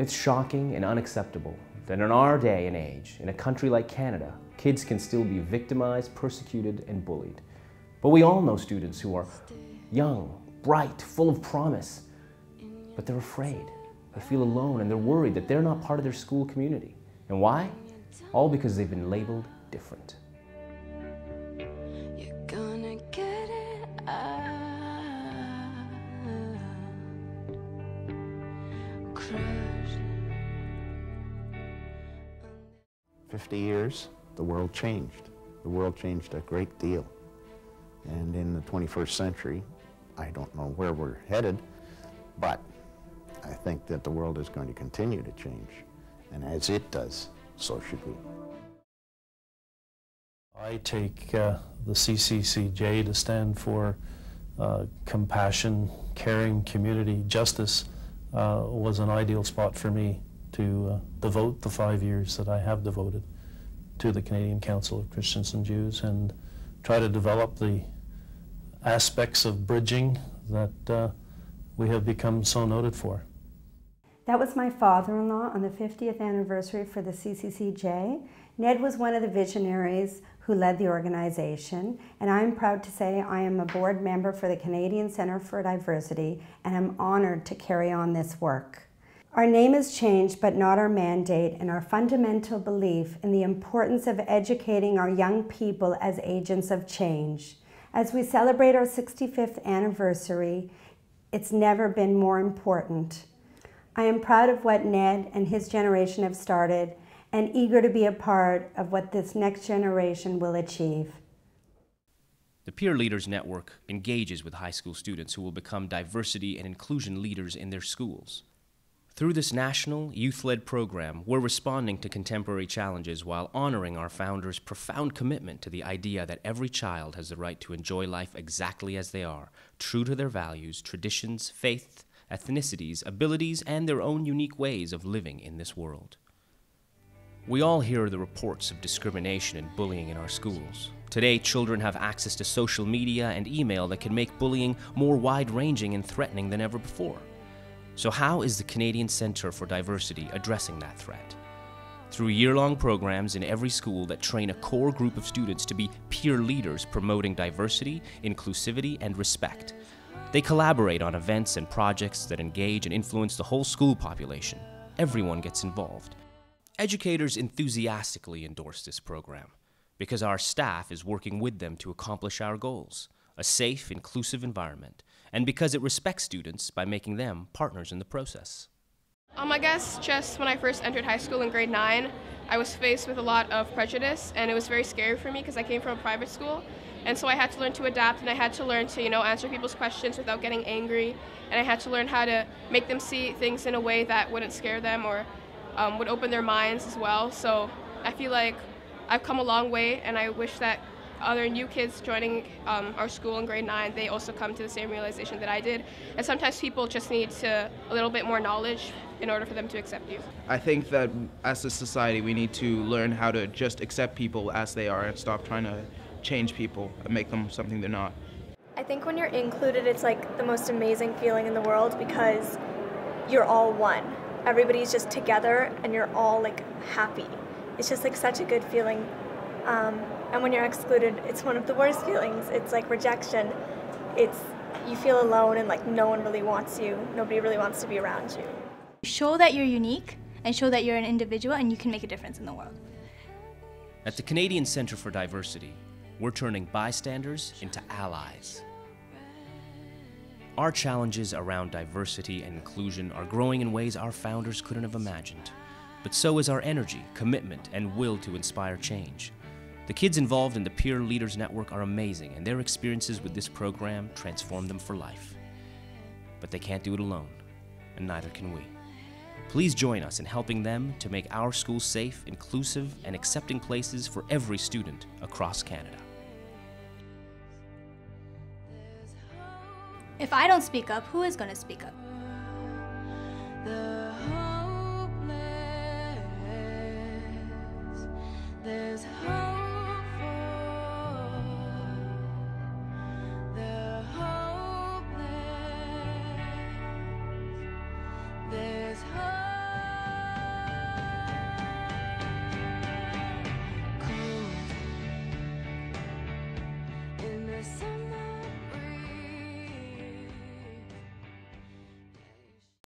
It's shocking and unacceptable that in our day and age, in a country like Canada, kids can still be victimized, persecuted, and bullied. But we all know students who are young, bright, full of promise, but they're afraid. They feel alone and they're worried that they're not part of their school community. And why? All because they've been labeled different. You're 50 years, the world changed. The world changed a great deal. And in the 21st century, I don't know where we're headed, but I think that the world is going to continue to change. And as it does, so should we. I take uh, the CCCJ to stand for uh, compassion, caring, community, justice uh, was an ideal spot for me to uh, devote the five years that I have devoted to the Canadian Council of Christians and Jews and try to develop the aspects of bridging that uh, we have become so noted for. That was my father-in-law on the 50th anniversary for the CCCJ. Ned was one of the visionaries who led the organization, and I'm proud to say I am a board member for the Canadian Centre for Diversity, and I'm honored to carry on this work. Our name has changed, but not our mandate and our fundamental belief in the importance of educating our young people as agents of change. As we celebrate our 65th anniversary, it's never been more important. I am proud of what Ned and his generation have started and eager to be a part of what this next generation will achieve. The Peer Leaders Network engages with high school students who will become diversity and inclusion leaders in their schools. Through this national, youth led program, we're responding to contemporary challenges while honoring our founders' profound commitment to the idea that every child has the right to enjoy life exactly as they are, true to their values, traditions, faith, ethnicities, abilities, and their own unique ways of living in this world. We all hear the reports of discrimination and bullying in our schools. Today, children have access to social media and email that can make bullying more wide ranging and threatening than ever before. So, how is the Canadian Centre for Diversity addressing that threat? Through year long programs in every school that train a core group of students to be peer leaders promoting diversity, inclusivity, and respect. They collaborate on events and projects that engage and influence the whole school population. Everyone gets involved. Educators enthusiastically endorse this program because our staff is working with them to accomplish our goals a safe, inclusive environment, and because it respects students by making them partners in the process. Um, I guess just when I first entered high school in grade 9, I was faced with a lot of prejudice, and it was very scary for me because I came from a private school. And so I had to learn to adapt, and I had to learn to, you know, answer people's questions without getting angry, and I had to learn how to make them see things in a way that wouldn't scare them or um, would open their minds as well. So I feel like I've come a long way, and I wish that other new kids joining um, our school in grade 9, they also come to the same realization that I did. And sometimes people just need to, a little bit more knowledge in order for them to accept you. I think that as a society, we need to learn how to just accept people as they are and stop trying to change people and make them something they're not. I think when you're included, it's like the most amazing feeling in the world because you're all one. Everybody's just together and you're all like happy. It's just like such a good feeling. Um, and when you're excluded, it's one of the worst feelings. It's like rejection. It's you feel alone and like no one really wants you. Nobody really wants to be around you. Show that you're unique and show that you're an individual and you can make a difference in the world. At the Canadian Centre for Diversity, we're turning bystanders into allies. Our challenges around diversity and inclusion are growing in ways our founders couldn't have imagined. But so is our energy, commitment, and will to inspire change. The kids involved in the Peer Leaders Network are amazing, and their experiences with this program transform them for life. But they can't do it alone, and neither can we. Please join us in helping them to make our schools safe, inclusive, and accepting places for every student across Canada. If I don't speak up, who is going to speak up? The